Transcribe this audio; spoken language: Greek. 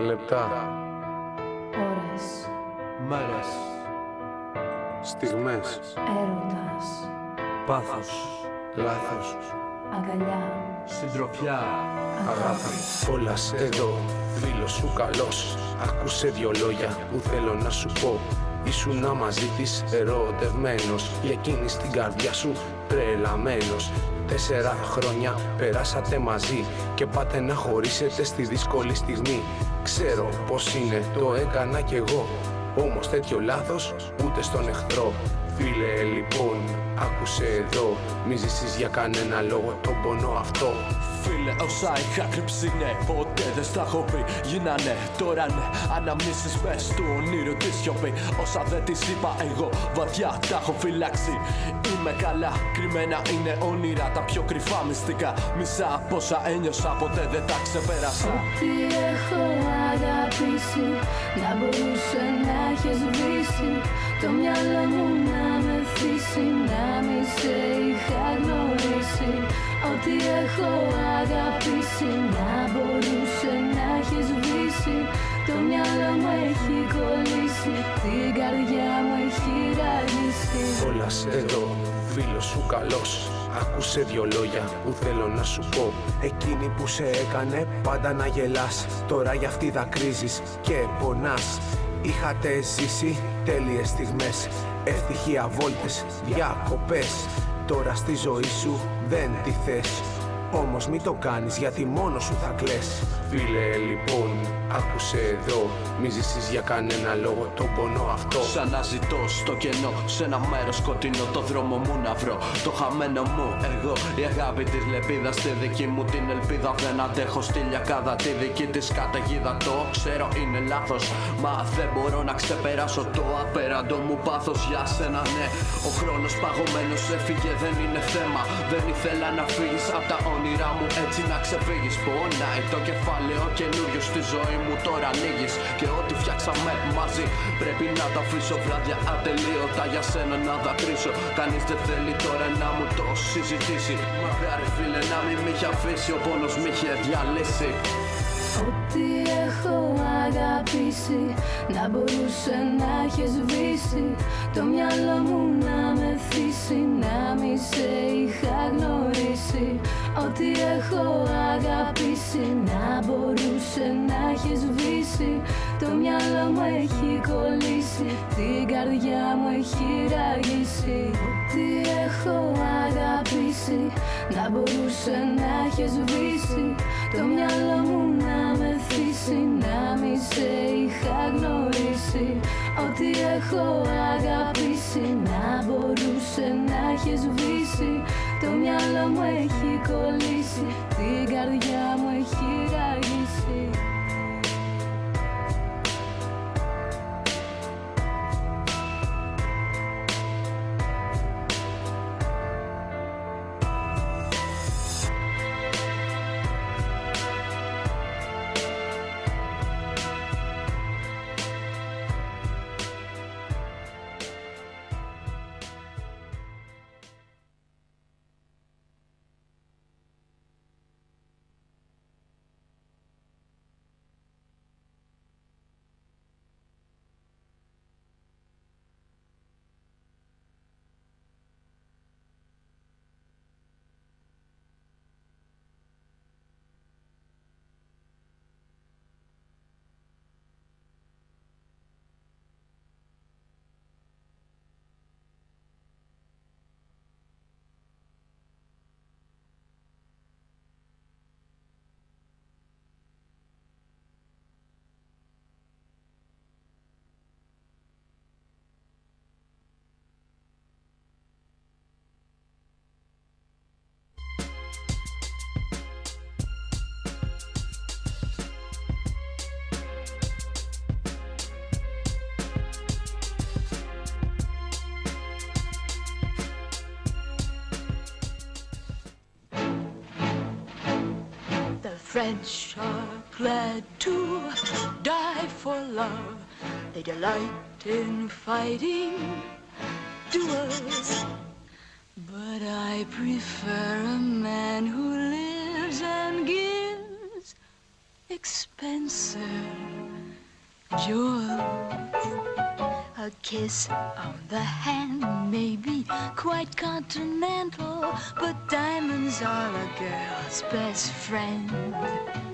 Λεπτά. Ώρες. Μέρες. Στιγμές. Έρωτας. Πάθος. Λάθος. Αγκαλιά. Συντροφιά. Αγάπη. Όλα εδώ. Φίλος σου καλός. Άκουσε δυο λόγια που θέλω να σου πω. Ήσουν μαζί της ερωτευμένος Για εκείνη στην καρδιά σου τρελαμένος. Τέσσερα χρόνια περάσατε μαζί Και πάτε να χωρίσετε στη δύσκολη στιγμή. Ξέρω πως είναι, το έκανα κι εγώ. Όμως τέτοιο λάθος ούτε στον εχθρό Φίλε λοιπόν, άκουσε εδώ Μη ζήσεις για κανένα λόγο τον πόνο αυτό Φίλε, όσα είχα κρύψει, ναι, ποτέ δεν στα έχω πει. Γίνανε τώρα, ναι, αναμνήσεις μες του όνειρου της σιωπή. Όσα δεν τις είπα, εγώ βαθιά τα έχω φυλάξει. Είμαι καλά, κρυμμένα είναι όνειρα, τα πιο κρυφά μυστικά. Μισά από όσα ένιωσα, ποτέ δεν τα ξεπέρασα. Τι έχω αγαπήσει Να μπορούσε να έχεις σβήσει Το μυαλό μου να με θύσει Να μη σε είχα γνωρίσει. Ό,τι έχω αγαπήσει Να μπορούσε να έχεις σβήσει Το μυαλό μου έχει κολλήσει Την καρδιά μου έχει ραγίσει. Όλα εδώ, φίλος σου καλός. Άκουσε δυο λόγια που θέλω να σου πω. Εκείνη που σε έκανε πάντα να γελάς. Τώρα για αυτή δακρύζεις και πονάς. Είχατε ζήσει τέλειες στιγμές Ευτυχία βόλτες, διακοπές. Τώρα στη ζωή σου δεν τη θες όμως μην το κάνεις γιατί μόνος σου θα κλαις Φίλε λοιπόν άκουσε εδώ Μη ζήσεις για κανένα λόγο τον πόνο αυτό Σαν να ζητώ στο κενό, σε ένα μέρος σκοτεινό το δρόμο μου να βρω. Το χαμένο μου, εγώ, η αγάπη της λεπίδας στη δική μου την ελπίδα. Δεν αντέχω στη λιακάδα τη δική της καταιγίδα. Το ξέρω είναι λάθος, μα δεν μπορώ να ξεπεράσω το απέραντο μου πάθος για σένα, ναι. Ο χρόνος παγωμένος έφυγε, δεν είναι θέμα. Δεν ήθελα να φύγεις από τα όνειρά μου έτσι να ξεφύγεις. Πονάει το κεφάλαιο καινούριο στη ζωή μου τώρα ανοίγεις. Και ό,τι φτιάξαμε μαζί πρέπει να τα αφήσω βράδια ατελείωτα για σένα να δακρύσω. Κανείς δεν θέλει τώρα να μου το συζητήσει. Μακάρι φίλε να μην με είχε αφήσει, ο πόνος με είχε διαλύσει. Ό,τι έχω αγαπήσει Να μπορούσε να έχεις σβήσει Το μυαλό μου να με θύσει Να μη σε είχα γνωρίσει Ό,τι έχω αγαπήσει Να μπορούσε να έχεις σβήσει Το μυαλό μου έχει κολλήσει Την καρδιά μου έχει ραγίσει. Ό,τι έχω αγαπήσει Να μπορούσε να έχεις σβήσει Το μυαλό μου να με θύσει Να μη σε είχα γνωρίσει. Ό,τι έχω αγαπήσει Να μπορούσε να έχεις σβήσει Το μυαλό μου έχει κολλήσει Την καρδιά μου έχει ραγίσει French are glad to die for love. They delight in fighting duels. But I prefer a man who lives and gives expensive jewels. A kiss on the hand may be quite continental, but diamonds are a girl's best friend.